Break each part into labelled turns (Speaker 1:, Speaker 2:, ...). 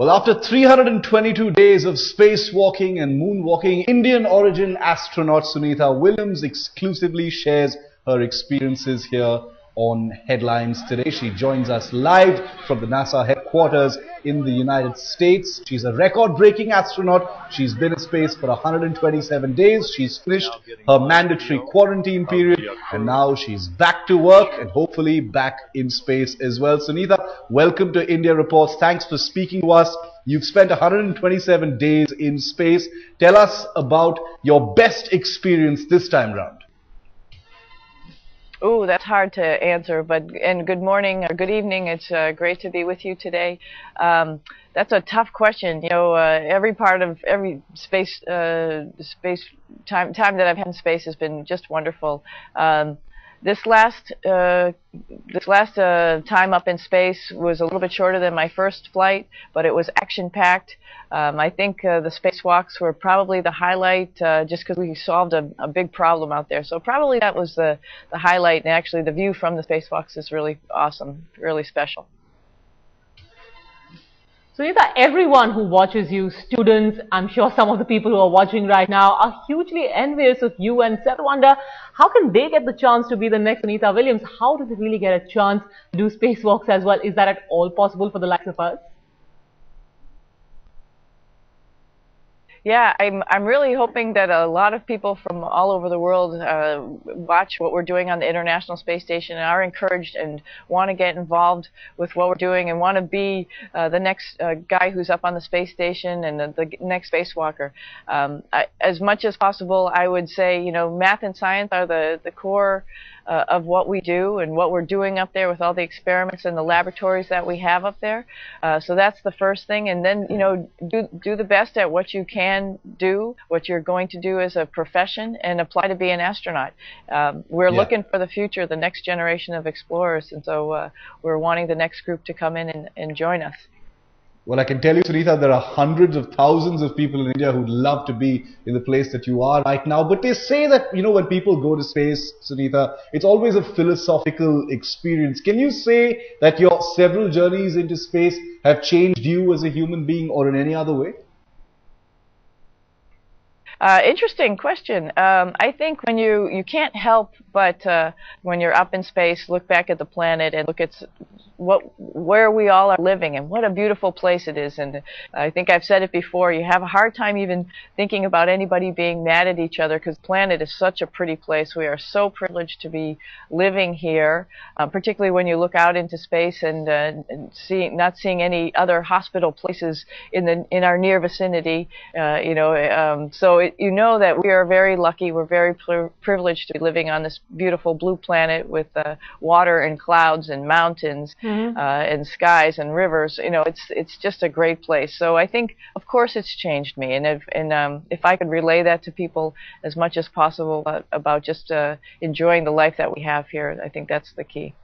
Speaker 1: Well, after 322 days of spacewalking and moonwalking, Indian origin astronaut Sunita Williams exclusively shares her experiences here on Headlines today. She joins us live from the NASA headquarters in the United States. She's a record-breaking astronaut. She's been in space for 127 days. She's finished her mandatory quarantine period and now she's back to work and hopefully back in space as well. Sunita, welcome to India Reports. Thanks for speaking to us. You've spent 127 days in space. Tell us about your best experience this time round.
Speaker 2: Oh, that's hard to answer, but and good morning or good evening. It's uh, great to be with you today. Um, that's a tough question. You know, uh, every part of every space uh, space time time that I've had in space has been just wonderful. Um, this last uh, this last uh, time up in space was a little bit shorter than my first flight, but it was action-packed. Um, I think uh, the spacewalks were probably the highlight, uh, just because we solved a, a, big problem out there. So probably that was the the highlight, and actually the view from the spacewalks is really awesome, really special.
Speaker 3: Sunita, everyone who watches you, students, I'm sure some of the people who are watching right now are hugely envious of you and set wonder how can they get the chance to be the next Sunita Williams? How do they really get a chance to do spacewalks as well? Is that at all possible for the likes of us?
Speaker 2: Yeah, I'm I'm really hoping that a lot of people from all over the world uh, watch what we're doing on the International Space Station and are encouraged and want to get involved with what we're doing and want to be uh, the next uh, guy who's up on the space station and the, the next spacewalker. Um, I, as much as possible, I would say you know math and science are the the core uh, of what we do and what we're doing up there with all the experiments and the laboratories that we have up there. Uh, so that's the first thing, and then you know do do the best at what you can do, what you're going to do as a profession, and apply to be an astronaut. Um, we're yeah. looking for the future, the next generation of explorers, and so uh, we're wanting the next group to come in and, and join us.
Speaker 1: Well, I can tell you, Sunita, there are hundreds of thousands of people in India who'd love to be in the place that you are right now. But they say that, you know, when people go to space, Sunita, it's always a philosophical experience. Can you say that your several journeys into space have changed you as a human being or in any other way?
Speaker 2: Uh, interesting question. Um, I think when you you can't help but uh, when you're up in space, look back at the planet and look at what where we all are living and what a beautiful place it is. And I think I've said it before you have a hard time even thinking about anybody being mad at each other because planet is such a pretty place. We are so privileged to be living here uh, particularly when you look out into space and, uh, and seeing not seeing any other hospital places in the in our near vicinity uh, you know um, so it, you know that we are very lucky. We're very privileged to be living on this beautiful blue planet with uh, water and clouds and mountains. mm -hmm mm-hmm. uh, and skies and rivers. You know, it's it's just a great place. So I think, of course, it's changed me. And if and um, if I could relay that to people as much as possible about, about just uh, enjoying the life that we have here, I think that's the key.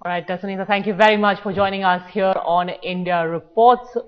Speaker 3: All right, Sunita, thank you very much for joining us here on India Reports.